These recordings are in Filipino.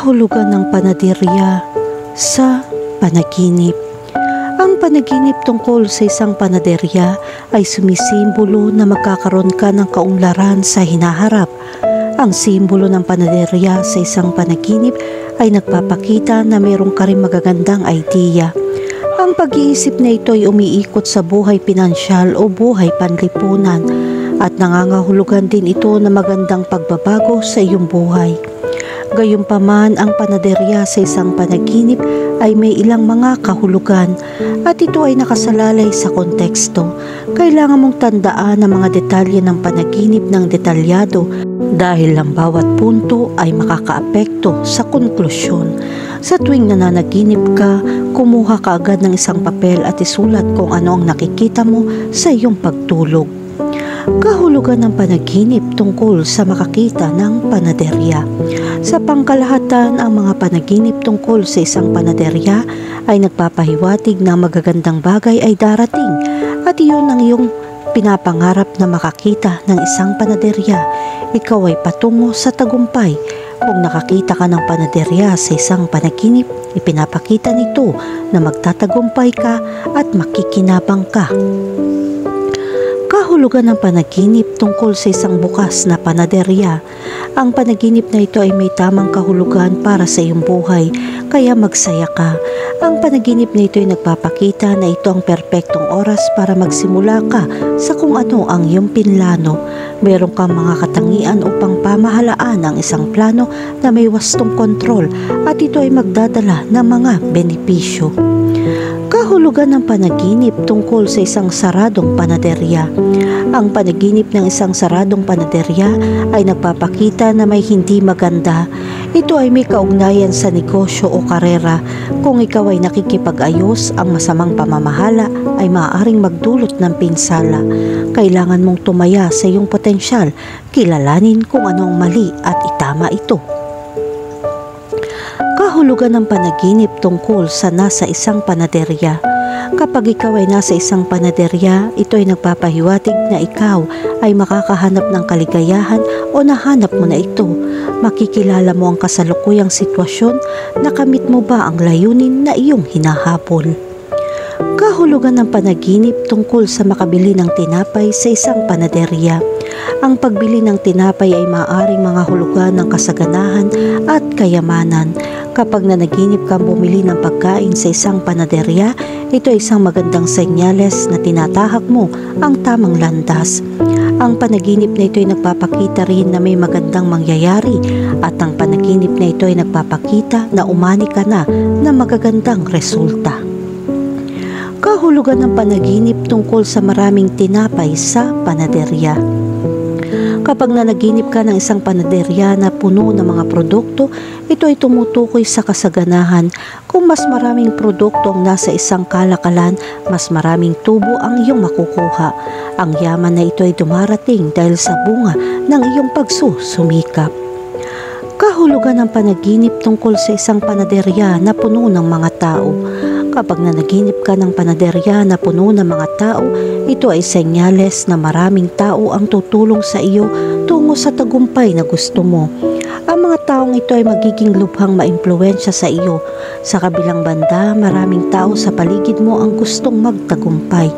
Kahulugan ng panaderya sa panaginip. Ang panaginip tungkol sa isang panaderya ay sumisimbolo na magkakaroon ka ng kaunlaran sa hinaharap. Ang simbolo ng panaderya sa isang panaginip ay nagpapakita na mayroong ka rin magagandang idea. Ang pag-iisip na ito ay umiikot sa buhay pinansyal o buhay panlipunan at nangangahulugan din ito na magandang pagbabago sa iyong buhay. Gayunpaman ang panaderya sa isang panaginip ay may ilang mga kahulugan at ito ay nakasalalay sa konteksto. Kailangan mong tandaan ang mga detalye ng panaginip ng detalyado dahil ang bawat punto ay makakaapekto sa konklusyon. Sa tuwing nananaginip ka, kumuha ka agad ng isang papel at isulat kung ano ang nakikita mo sa iyong pagtulog. Kahulugan ng panaginip tungkol sa makakita ng panaderya. Sa pangkalahatan, ang mga panaginip tungkol sa isang panaderya ay nagpapahiwatig na magagandang bagay ay darating at iyon ang iyong pinapangarap na makakita ng isang panaderya. Ikaw ay patungo sa tagumpay. Kung nakakita ka ng panaderya sa isang panaginip, ipinapakita nito na magtatagumpay ka at makikinabang ka kahulugan ng panaginip tungkol sa isang bukas na panaderya. Ang panaginip na ito ay may tamang kahulugan para sa iyong buhay, kaya magsaya ka. Ang panaginip na ito ay nagpapakita na ito ang perpektong oras para magsimula ka sa kung ano ang iyong pinlano. Meron kang mga katangian upang pamahalaan ang isang plano na may wastong kontrol at ito ay magdadala ng mga benepisyo kahulugan ng panaginip tungkol sa isang saradong panaderya. Ang panaginip ng isang saradong panaderya ay nagpapakita na may hindi maganda. Ito ay may kaugnayan sa negosyo o karera. Kung ikaw ay nakikipag-ayos, ang masamang pamamahala ay maaaring magdulot ng pinsala. Kailangan mong tumaya sa iyong potensyal, kilalanin kung ano ang mali at itama ito kahulugan ng panaginip tungkol sa nasa isang panaderya. Kapag ikaw ay nasa isang panaderya, ito ay nagpapahiwatig na ikaw ay makakahanap ng kaligayahan o nahanap mo na ito. Makikilala mo ang kasalukuyang sitwasyon, nakamit mo ba ang layunin na iyong hinahabol. Kahulugan ng panaginip tungkol sa makabili ng tinapay sa isang panaderya. Ang pagbili ng tinapay ay maaaring mga hulugan ng kasaganahan at kayamanan. Kapag nanaginip kang bumili ng pagkain sa isang panaderya, ito ay isang magandang senyales na tinatahak mo ang tamang landas. Ang panaginip na ito ay nagpapakita rin na may magandang mangyayari at ang panaginip na ito ay nagpapakita na umani ka na na magagandang resulta. Kahulugan ng panaginip tungkol sa maraming tinapay sa panaderya. Kapag nanaginip ka ng isang panaderya na puno ng mga produkto, ito ay tumutukoy sa kasaganahan. Kung mas maraming produkto ang nasa isang kalakalan, mas maraming tubo ang iyong makukuha. Ang yaman na ito ay dumarating dahil sa bunga ng iyong pagsusumikap. Kahulugan ng panaginip tungkol sa isang panaderya na puno ng mga tao. Kapag nanaginip ka ng panaderya na puno ng mga tao, ito ay senyales na maraming tao ang tutulong sa iyo tungo sa tagumpay na gusto mo. Ang mga taong ito ay magiging lubhang maimpluensya sa iyo. Sa kabilang banda, maraming tao sa paligid mo ang gustong magtagumpay.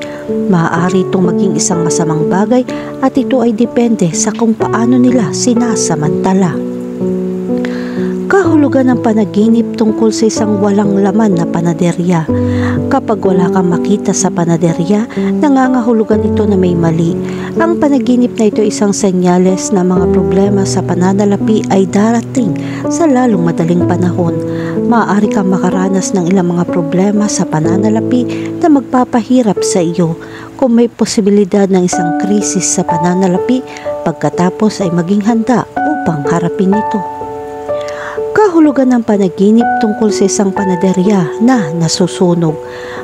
Maaari itong maging isang masamang bagay at ito ay depende sa kung paano nila sinasamantala kahulugan ng panaginip tungkol sa isang walang laman na panaderya. Kapag wala kang makita sa panaderya, nangangahulugan ito na may mali. Ang panaginip na ito isang senyales na mga problema sa pananalapi ay darating sa lalong madaling panahon. Maaari kang makaranas ng ilang mga problema sa pananalapi na magpapahirap sa iyo. Kung may posibilidad ng isang krisis sa pananalapi, pagkatapos ay maging handa upang harapin ito kahulugan ng panaginip tungkol sa isang panaderya na nasusunog.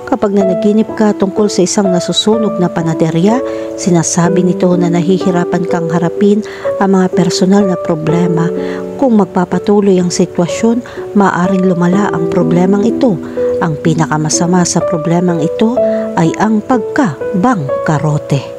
Kapag nanaginip ka tungkol sa isang nasusunog na panaderya, sinasabi nito na nahihirapan kang harapin ang mga personal na problema. Kung magpapatuloy ang sitwasyon, maaring lumala ang problemang ito. Ang pinakamasama sa problemang ito ay ang pagka-bangkarote.